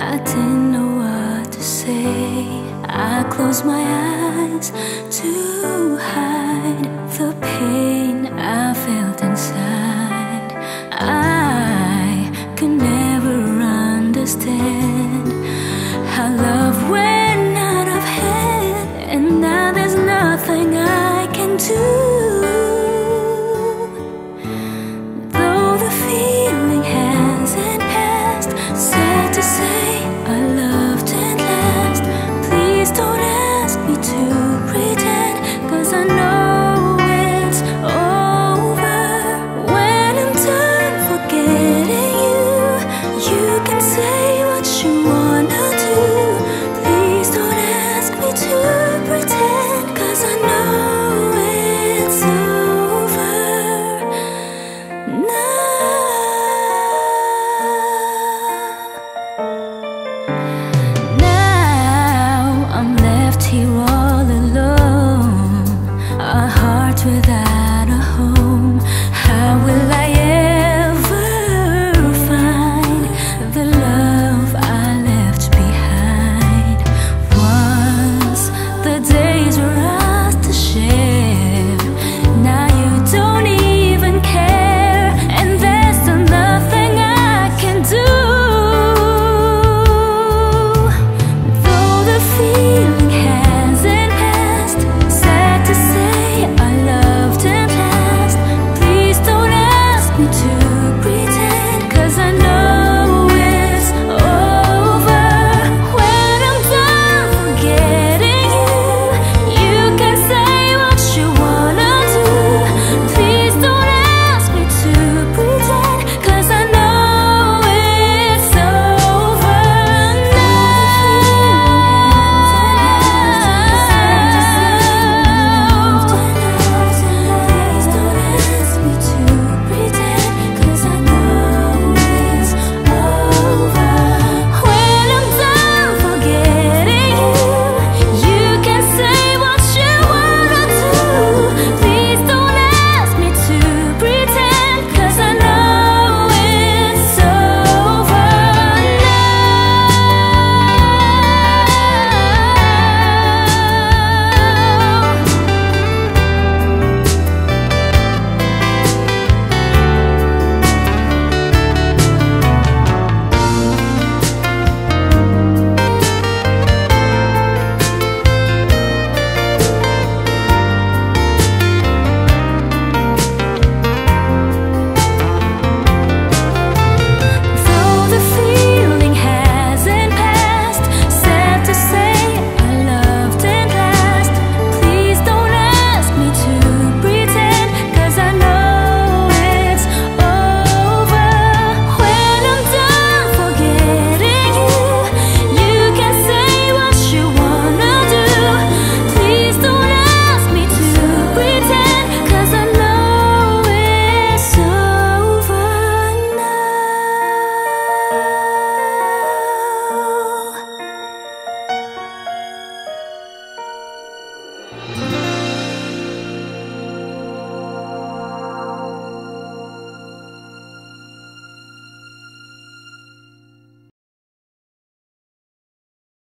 I didn't know what to say. I closed my eyes to hide the pain I felt inside. I could never understand how love went out of hand, and now there's nothing I can do. without a home. I will.